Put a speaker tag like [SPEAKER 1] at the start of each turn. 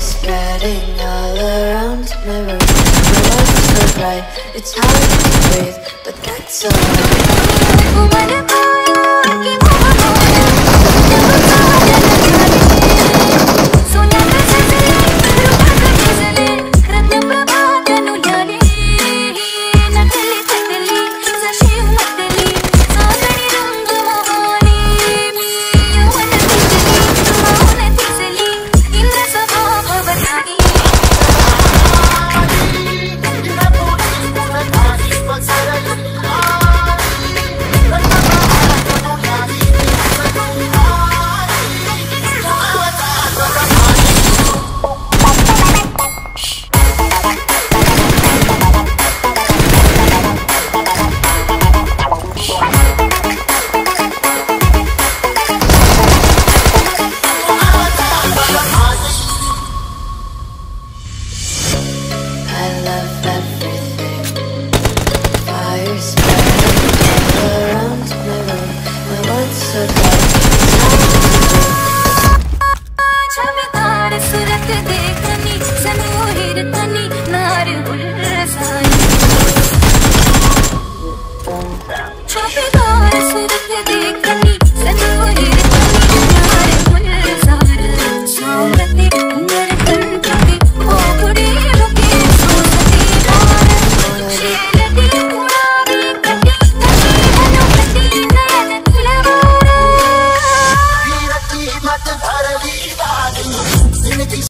[SPEAKER 1] Spreading all around my room. My is so bright, it's hard to breathe, but that's alright.